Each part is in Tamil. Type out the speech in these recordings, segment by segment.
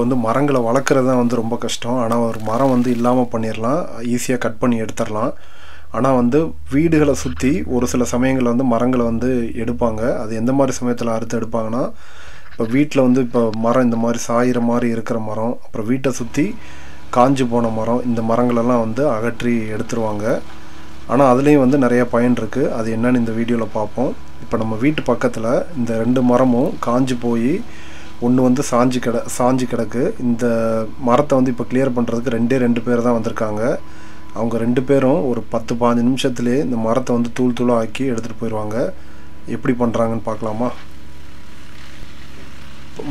இப்போ வந்து மரங்களை வளர்க்குறது தான் வந்து ரொம்ப கஷ்டம். ஆனால் ஒரு மரம் வந்து இல்லாமல் பண்ணிடலாம் ஈஸியாக கட் பண்ணி எடுத்துடலாம் ஆனால் வந்து வீடுகளை சுற்றி ஒரு சில சமயங்களில் வந்து மரங்களை வந்து எடுப்பாங்க. அது எந்த மாதிரி சமயத்தில் அறுத்து எடுப்பாங்கன்னா இப்போ வீட்டில் வந்து இப்போ மரம் இந்த மாதிரி சாயிற மாதிரி இருக்கிற மரம் அப்புறம் வீட்டை சுற்றி காஞ்சு போன மரம் இந்த மரங்களெல்லாம் வந்து அகற்றி எடுத்துருவாங்க. ஆனால் அதுலேயும் வந்து நிறைய பயன் இருக்குது அது என்னன்னு இந்த வீடியோவில் பார்ப்போம். இப்போ நம்ம வீட்டு பக்கத்தில் இந்த ரெண்டு மரமும் காஞ்சு போய் ஒன்று வந்து சாஞ்சு கிட சாஞ்சு கிடக்கு. இந்த மரத்தை வந்து இப்போ கிளியர் பண்ணுறதுக்கு ரெண்டே ரெண்டு பேர் தான் வந்திருக்காங்க. அவங்க ரெண்டு பேரும் ஒரு பத்து பாஞ்சு நிமிஷத்துலேயே இந்த மரத்தை வந்து தூள் தூளாக ஆக்கி எடுத்துகிட்டு போயிடுவாங்க எப்படி பண்ணுறாங்கன்னு பார்க்கலாமா?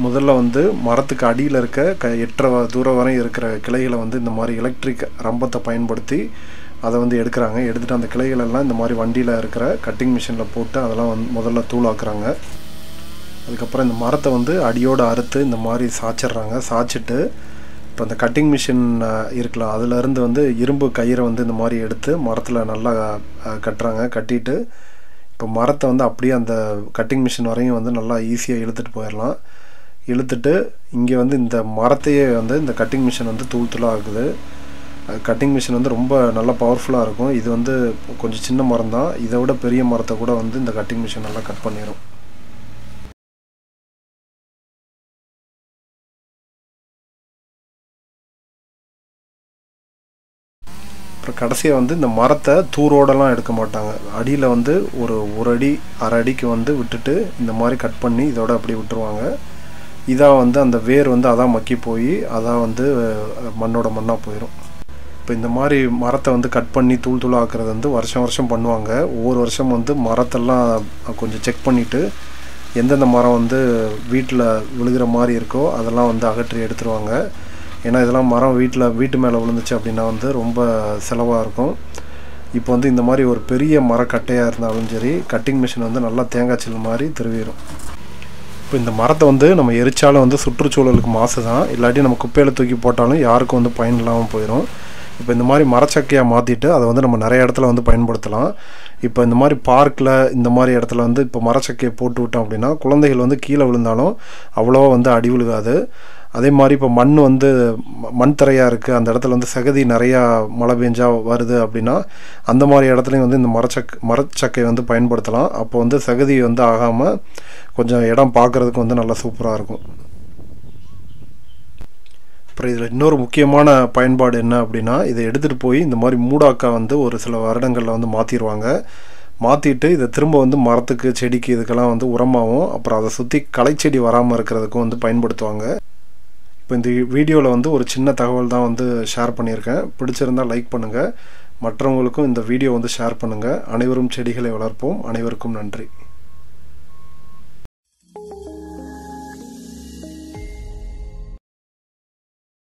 முதல்ல வந்து மரத்துக்கு அடியில் இருக்க க எட்டரை தூரம் வரை இருக்கிற கிளைகளை வந்து இந்த மாதிரி எலக்ட்ரிக் ரம்பத்தை பயன்படுத்தி அதை வந்து எடுக்கிறாங்க. எடுத்துகிட்டு அந்த கிளைகளெல்லாம் இந்த மாதிரி வண்டியில் இருக்கிற கட்டிங் மிஷினில் போட்டு அதெல்லாம் வந்து முதல்ல தூளாக்குறாங்க அதுக்கப்புறம் இந்த மரத்தை வந்து அடியோடு அறுத்து இந்த மாதிரி சாய்ச்சிட்றாங்க சாய்ச்சிட்டு இப்போ அந்த கட்டிங் மிஷின் இருக்கலாம் அதுலேருந்து வந்து இரும்பு கயிறை வந்து இந்த மாதிரி எடுத்து மரத்தில் நல்லா கட்டுறாங்க. கட்டிட்டு இப்போ மரத்தை வந்து அப்படியே அந்த கட்டிங் மிஷின் வரையும் வந்து நல்லா ஈஸியாக இழுத்துட்டு போயிடலாம் இழுத்துட்டு இங்கே வந்து இந்த மரத்தையே வந்து இந்த கட்டிங் மிஷின் வந்து தூள் தூளாக ஆகுது கட்டிங் மிஷின் வந்து ரொம்ப நல்லா பவர்ஃபுல்லாக இருக்கும். இது வந்து கொஞ்சம் சின்ன மரம் தான் இதை விட பெரிய மரத்தை கூட வந்து இந்த கட்டிங் மிஷின் நல்லா கட் பண்ணிடும் அப்புறம் கடைசியாக வந்து இந்த மரத்தை தூரோடலாம் எடுக்க மாட்டாங்க. அடியில் வந்து ஒரு ஒரு அடி அரை அடிக்கு வந்து விட்டுட்டு இந்த மாதிரி கட் பண்ணி இதோட அப்படி விட்டுருவாங்க. இதாக வந்து அந்த வேர் வந்து அதான் மக்கி போய் அதான் வந்து மண்ணோட மண்ணாக போயிடும் இப்போ இந்த மாதிரி மரத்தை வந்து கட் பண்ணி தூள் தூளாக ஆக்குறது வந்து வருஷம் வருஷம் பண்ணுவாங்க. ஒவ்வொரு வருஷம் வந்து மரத்தெல்லாம் கொஞ்சம் செக் பண்ணிவிட்டு எந்தெந்த மரம் வந்து வீட்டில் விழுகிற மாதிரி இருக்கோ அதெல்லாம் வந்து அகற்றி எடுத்துருவாங்க. ஏன்னா இதெல்லாம் மரம் வீட்டில் வீட்டு மேலே விழுந்துச்சு அப்படின்னா வந்து ரொம்ப செலவாக இருக்கும். இப்போ வந்து இந்த மாதிரி ஒரு பெரிய மரக்கட்டையாக இருந்தாலும் சரி கட்டிங் மிஷின் வந்து நல்லா தேங்காய் சில் மாதிரி திருவிடும். இப்போ இந்த மரத்தை வந்து நம்ம எரிச்சாலும் வந்து சுற்றுச்சூழலுக்கு மாசு தான் இல்லாட்டி நம்ம குப்பையில் தூக்கி போட்டாலும் யாருக்கும் வந்து பயன் இல்லாமல் போயிடும் இப்போ இந்த மாதிரி மரச்சக்கையாக மாற்றிட்டு அதை வந்து நம்ம நிறைய இடத்துல வந்து பயன்படுத்தலாம். இப்போ இந்த மாதிரி பார்க்கில் இந்த மாதிரி இடத்துல வந்து இப்போ மரச்சக்கையை போட்டு விட்டோம் அப்படின்னா குழந்தைகள் வந்து கீழே விழுந்தாலும் அவ்வளோவா வந்து அடி விழுகாது. அதே மாதிரி இப்போ மண் வந்து மண் தரையாக இருக்குது அந்த இடத்துல வந்து சகதி நிறையா மழை பெஞ்சா வருது அப்படின்னா அந்த மாதிரி இடத்துலையும் வந்து இந்த மரச்சக் மரச்சக்கை வந்து பயன்படுத்தலாம். அப்போ வந்து சகதி வந்து ஆகாமல் கொஞ்சம் இடம் பார்க்குறதுக்கு வந்து நல்லா சூப்பராக இருக்கும். அப்புறம் இதில் இன்னொரு முக்கியமான பயன்பாடு என்ன அப்படின்னா இதை எடுத்துகிட்டு போய் இந்த மாதிரி மூடாக்கா வந்து ஒரு சில வருடங்களில் வந்து மாற்றிடுவாங்க மாற்றிட்டு இதை திரும்ப வந்து மரத்துக்கு செடிக்கு இதுக்கெல்லாம் வந்து உரமாகவும் அப்புறம் அதை சுற்றி களைச்செடி வராமல் இருக்கிறதுக்கும் வந்து பயன்படுத்துவாங்க. இப்போ இந்த வீடியோவில் வந்து ஒரு சின்ன தகவல் தான் வந்து ஷேர் பண்ணியிருக்கேன். பிடிச்சிருந்தால் லைக் பண்ணுங்கள் மற்றவங்களுக்கும் இந்த வீடியோ வந்து ஷேர் பண்ணுங்கள் அனைவரும் செடிகளை வளர்ப்போம். அனைவருக்கும் நன்றி.